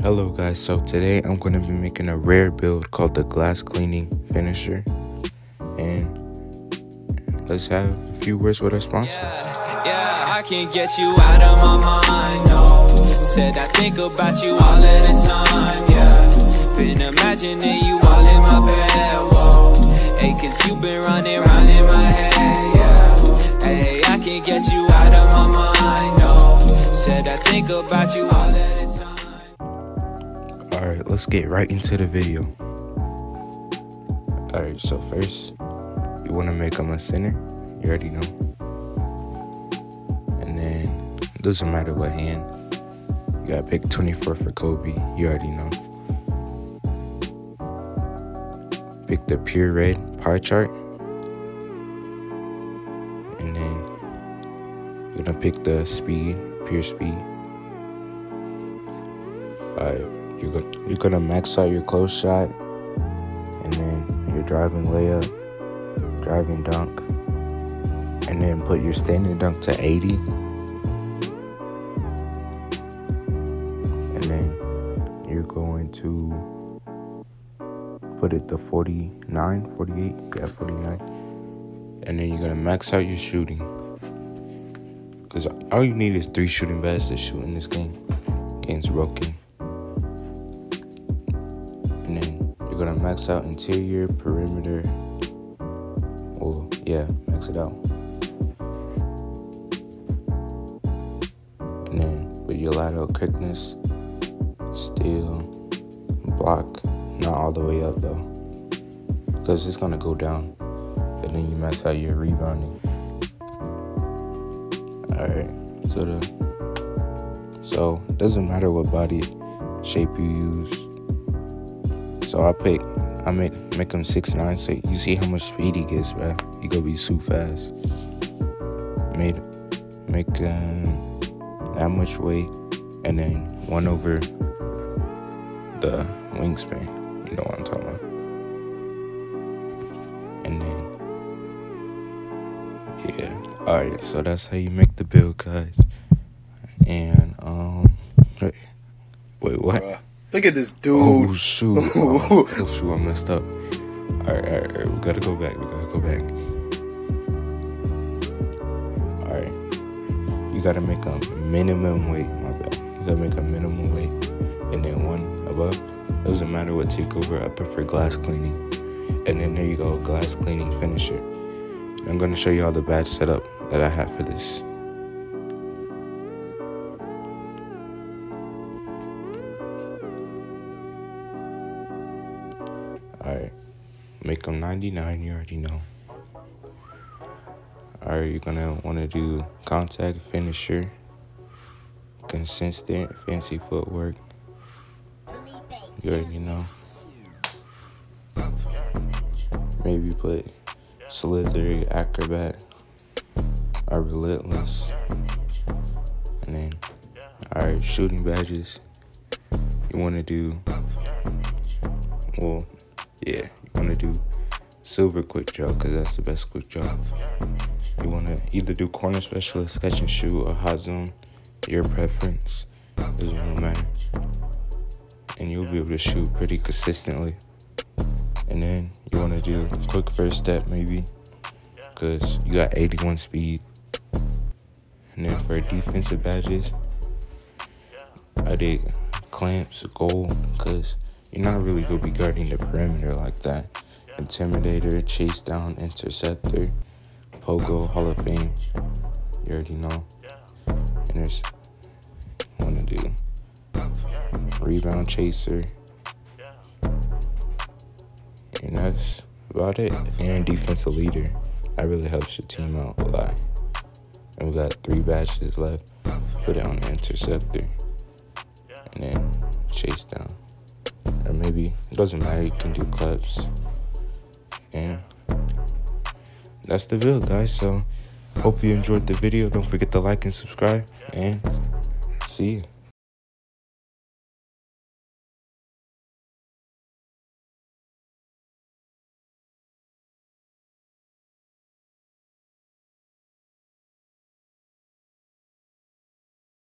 Hello guys, so today I'm going to be making a rare build called the glass cleaning finisher. And let's have a few words with our sponsor. Yeah, yeah, I can't get you out of my mind, no. Said I think about you all the time, yeah. Been imagining you all in my bed, whoa. Hey, cause you been running round in my head, yeah. Hey, I can't get you out of my mind, no. Said I think about you all the time Alright, let's get right into the video. Alright, so first, you want to make them a center. You already know. And then, doesn't matter what hand. You gotta pick 24 for Kobe. You already know. Pick the pure red pie chart. And then, you're gonna pick the speed, pure speed. Alright you're gonna you're gonna max out your close shot and then your driving layup driving dunk and then put your standing dunk to 80 and then you're going to put it to 49 48 yeah 49 and then you're gonna max out your shooting. Because all you need is three shooting bags to shoot in this game against broken you're gonna max out interior perimeter. Well yeah max it out. And then with your lateral quickness still block not all the way up though. Because it's gonna go down and then you max out your rebounding. All right so the so it doesn't matter what body shape you use so I pick, I make make him six nine. So you see how much speed he gets, bro. He gonna be super fast. Made make um, that much weight, and then one over the wingspan. You know what I'm talking about. And then yeah, all right. So that's how you make the build, guys. And um, wait, wait what? Bruh. Look at this dude. Oh shoot! oh, oh shoot! I messed up. All right, all right, all right. We gotta go back. We gotta go back. All right. You gotta make a minimum weight. My bad. You gotta make a minimum weight, and then one above. Doesn't matter what takeover. I prefer glass cleaning. And then there you go, glass cleaning finisher. I'm gonna show you all the badge setup that I have for this. Make them 99, you already know. Alright, you're gonna wanna do contact finisher, consistent fancy footwork. You already know. Maybe put slither, acrobat, or relentless. And then, alright, shooting badges. You wanna do, well, yeah, do silver quick draw because that's the best quick draw. You want to either do corner specialist, catch and shoot, or hot zone, your preference. Doesn't really. And you'll be able to shoot pretty consistently. And then you want to do quick first step maybe because you got 81 speed. And then for defensive badges, I did clamps, gold, because you're not really going to be guarding the perimeter like that. Intimidator, chase down, interceptor, pogo, Hall of Fame. You already know. And there's want to do rebound chaser. And that's about it. And defensive leader. That really helps your team out a lot. And we got three badges left. Put it on the interceptor. And then chase down or maybe it doesn't matter you can do clips and that's the video guys so hope you enjoyed the video. Don't forget to like and subscribe and see you